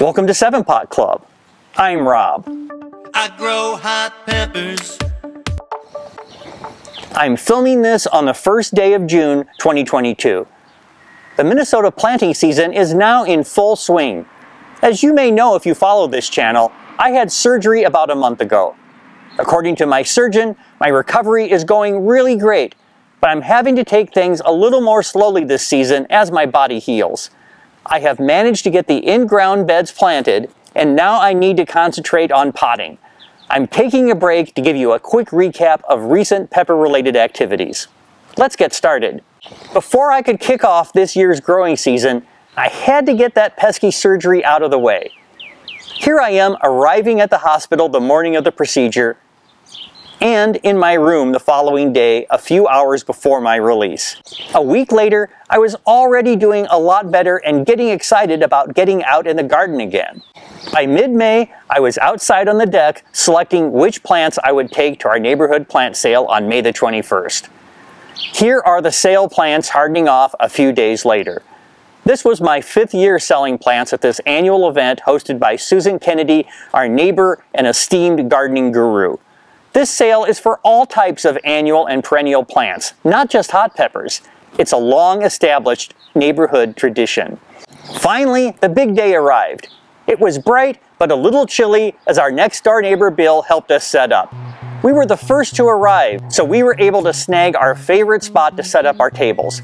Welcome to Seven Pot Club. I'm Rob. I grow hot peppers. I'm filming this on the first day of June 2022. The Minnesota planting season is now in full swing. As you may know if you follow this channel, I had surgery about a month ago. According to my surgeon, my recovery is going really great, but I'm having to take things a little more slowly this season as my body heals. I have managed to get the in-ground beds planted, and now I need to concentrate on potting. I'm taking a break to give you a quick recap of recent pepper-related activities. Let's get started. Before I could kick off this year's growing season, I had to get that pesky surgery out of the way. Here I am arriving at the hospital the morning of the procedure and in my room the following day a few hours before my release. A week later, I was already doing a lot better and getting excited about getting out in the garden again. By mid-May, I was outside on the deck selecting which plants I would take to our neighborhood plant sale on May the 21st. Here are the sale plants hardening off a few days later. This was my fifth year selling plants at this annual event hosted by Susan Kennedy, our neighbor and esteemed gardening guru. This sale is for all types of annual and perennial plants, not just hot peppers. It's a long established neighborhood tradition. Finally, the big day arrived. It was bright, but a little chilly as our next door neighbor Bill helped us set up. We were the first to arrive, so we were able to snag our favorite spot to set up our tables.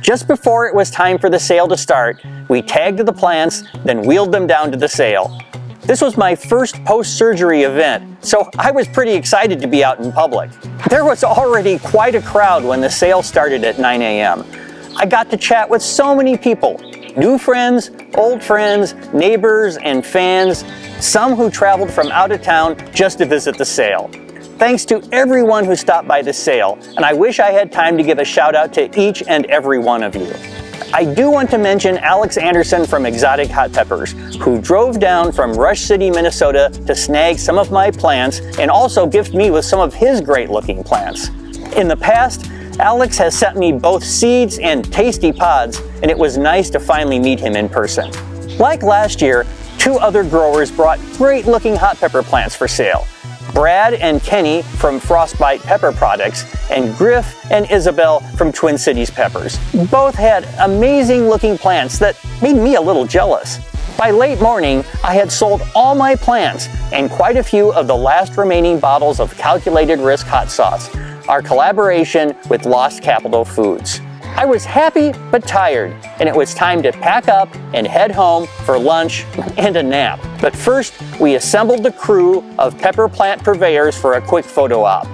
Just before it was time for the sale to start, we tagged the plants, then wheeled them down to the sale. This was my first post-surgery event, so I was pretty excited to be out in public. There was already quite a crowd when the sale started at 9 a.m. I got to chat with so many people, new friends, old friends, neighbors, and fans, some who traveled from out of town just to visit the sale. Thanks to everyone who stopped by the sale, and I wish I had time to give a shout out to each and every one of you. I do want to mention Alex Anderson from Exotic Hot Peppers, who drove down from Rush City, Minnesota to snag some of my plants and also gift me with some of his great looking plants. In the past, Alex has sent me both seeds and tasty pods, and it was nice to finally meet him in person. Like last year, two other growers brought great looking hot pepper plants for sale. Brad and Kenny from Frostbite Pepper Products, and Griff and Isabel from Twin Cities Peppers. Both had amazing looking plants that made me a little jealous. By late morning, I had sold all my plants and quite a few of the last remaining bottles of Calculated Risk Hot Sauce, our collaboration with Lost Capital Foods. I was happy but tired, and it was time to pack up and head home for lunch and a nap. But first, we assembled the crew of pepper plant purveyors for a quick photo op.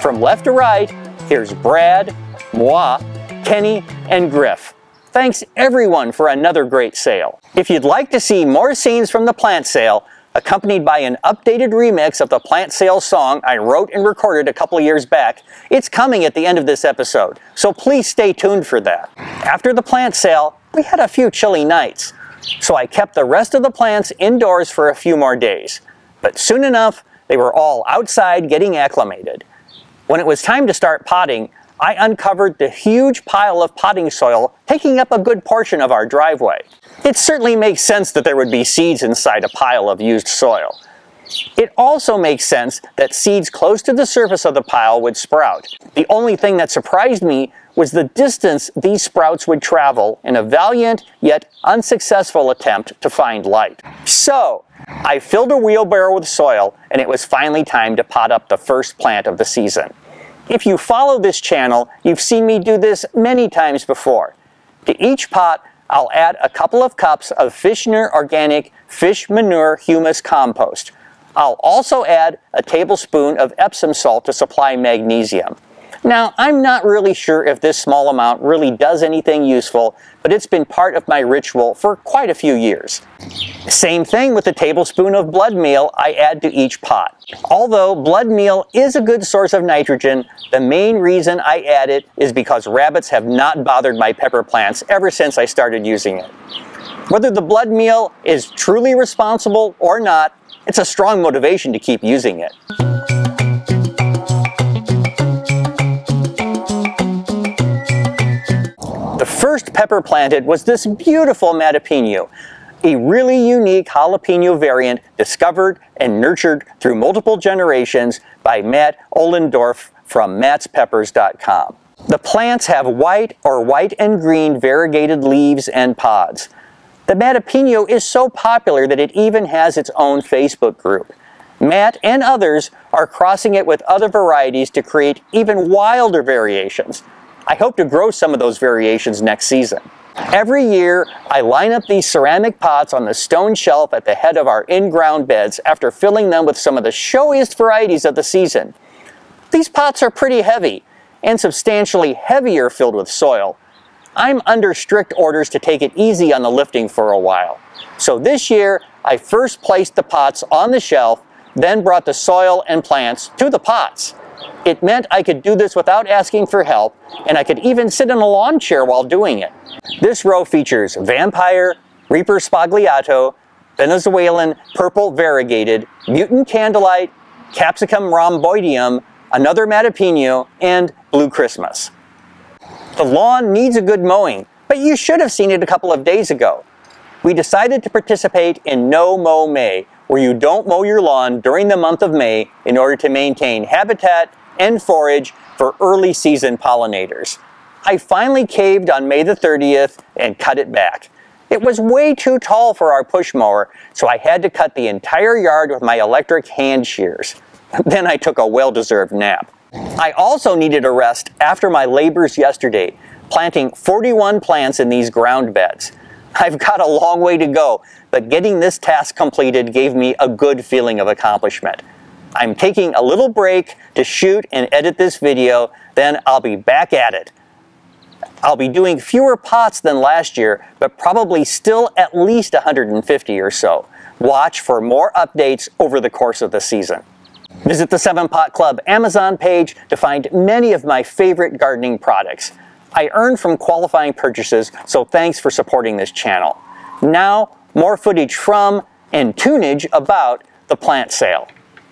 From left to right, here's Brad, moi, Kenny, and Griff. Thanks everyone for another great sale. If you'd like to see more scenes from the plant sale, accompanied by an updated remix of the plant sale song I wrote and recorded a couple years back. It's coming at the end of this episode, so please stay tuned for that. After the plant sale, we had a few chilly nights, so I kept the rest of the plants indoors for a few more days. But soon enough, they were all outside getting acclimated. When it was time to start potting, I uncovered the huge pile of potting soil taking up a good portion of our driveway. It certainly makes sense that there would be seeds inside a pile of used soil. It also makes sense that seeds close to the surface of the pile would sprout. The only thing that surprised me was the distance these sprouts would travel in a valiant yet unsuccessful attempt to find light. So, I filled a wheelbarrow with soil and it was finally time to pot up the first plant of the season. If you follow this channel, you've seen me do this many times before. To each pot, I'll add a couple of cups of Fishnure Organic Fish Manure Humus Compost. I'll also add a tablespoon of Epsom salt to supply magnesium. Now, I'm not really sure if this small amount really does anything useful, but it's been part of my ritual for quite a few years. Same thing with the tablespoon of blood meal I add to each pot. Although blood meal is a good source of nitrogen, the main reason I add it is because rabbits have not bothered my pepper plants ever since I started using it. Whether the blood meal is truly responsible or not, it's a strong motivation to keep using it. First pepper planted was this beautiful Mattapeño. a really unique jalapeno variant discovered and nurtured through multiple generations by Matt Ohlendorf from mattspeppers.com. The plants have white or white and green variegated leaves and pods. The Mattapeño is so popular that it even has its own Facebook group. Matt and others are crossing it with other varieties to create even wilder variations. I hope to grow some of those variations next season. Every year, I line up these ceramic pots on the stone shelf at the head of our in-ground beds after filling them with some of the showiest varieties of the season. These pots are pretty heavy, and substantially heavier filled with soil. I'm under strict orders to take it easy on the lifting for a while. So this year, I first placed the pots on the shelf, then brought the soil and plants to the pots. It meant I could do this without asking for help, and I could even sit in a lawn chair while doing it. This row features Vampire, Reaper Sbagliato, Venezuelan Purple Variegated, Mutant Candlelight, Capsicum Rhomboideum, another Mattapeño, and Blue Christmas. The lawn needs a good mowing, but you should have seen it a couple of days ago. We decided to participate in No Mow May, where you don't mow your lawn during the month of May in order to maintain habitat and forage for early season pollinators. I finally caved on May the 30th and cut it back. It was way too tall for our push mower, so I had to cut the entire yard with my electric hand shears. Then I took a well-deserved nap. I also needed a rest after my labors yesterday, planting 41 plants in these ground beds. I've got a long way to go, but getting this task completed gave me a good feeling of accomplishment. I'm taking a little break to shoot and edit this video, then I'll be back at it. I'll be doing fewer pots than last year, but probably still at least 150 or so. Watch for more updates over the course of the season. Visit the 7 Pot Club Amazon page to find many of my favorite gardening products. I earn from qualifying purchases, so thanks for supporting this channel. Now, more footage from and tunage about the plant sale.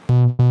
We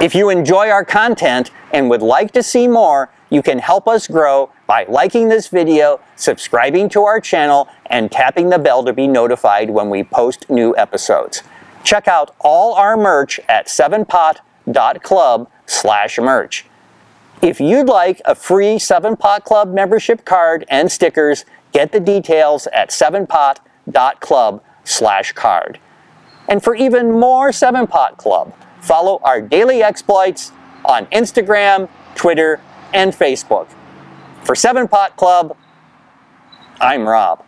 If you enjoy our content and would like to see more, you can help us grow by liking this video, subscribing to our channel, and tapping the bell to be notified when we post new episodes. Check out all our merch at 7pot.club slash merch. If you'd like a free 7pot Club membership card and stickers, get the details at 7pot.club slash card. And for even more 7 Pot Club, follow our daily exploits on Instagram, Twitter, and Facebook. For 7 Pot Club, I'm Rob.